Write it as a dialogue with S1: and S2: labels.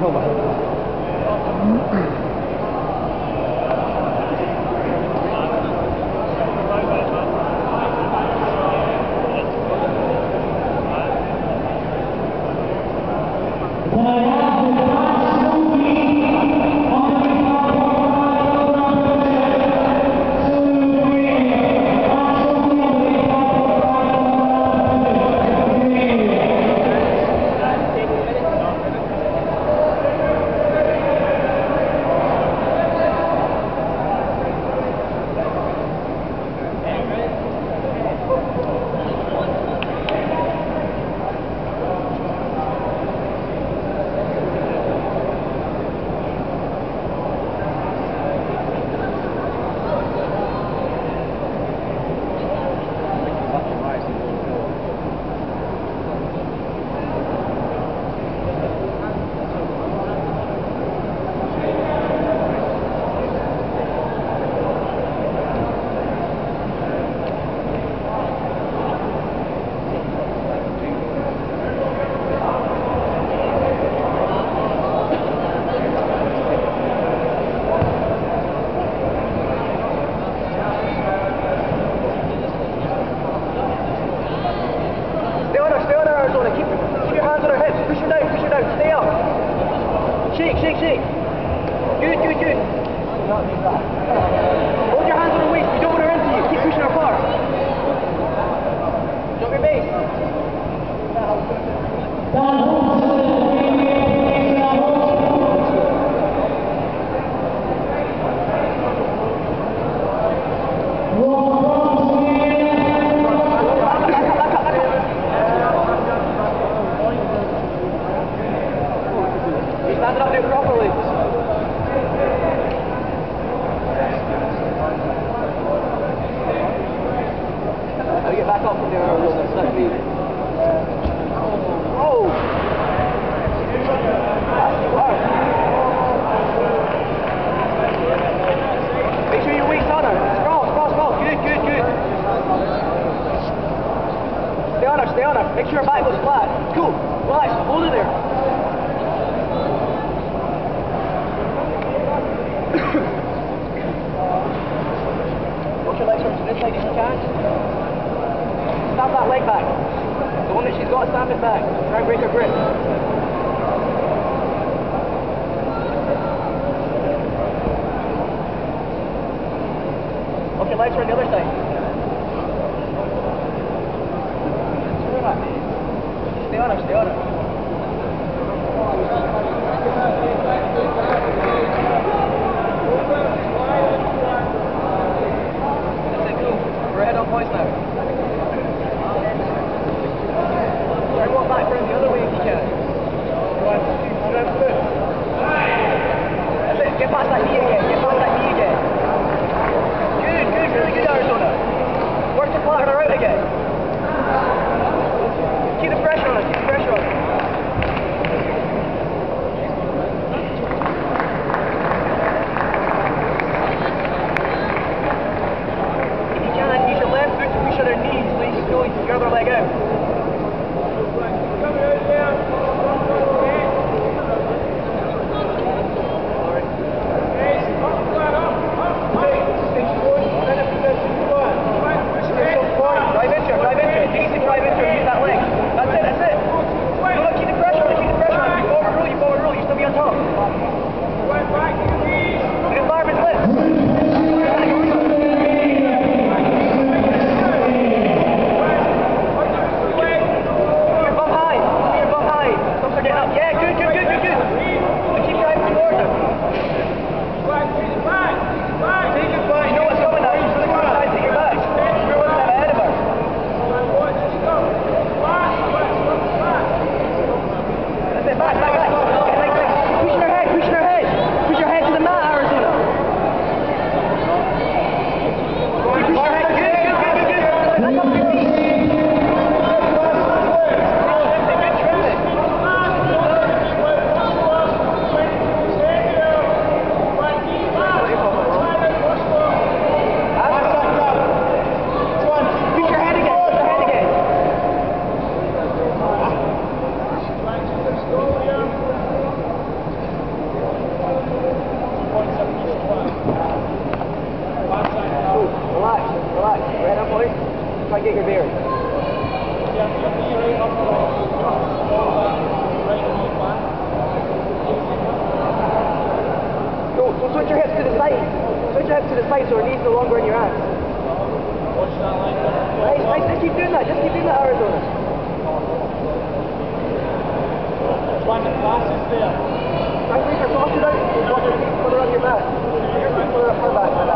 S1: 受吧。Shake, shake, shake. Good, good, good. Hold your hands on the waist. We don't want to run to you. Keep pushing her far. Drop your base. Make sure your weight's on Stay on her. Make sure her body was flat. Cool. Relax. Hold it there. a grip. Okay, lights are on the other side. Stay on him, stay on him. That's. We're ahead on voice now. Pima, Arizona. It's like the fastest there. I think I talked to out. put it on your back. Put it on your back.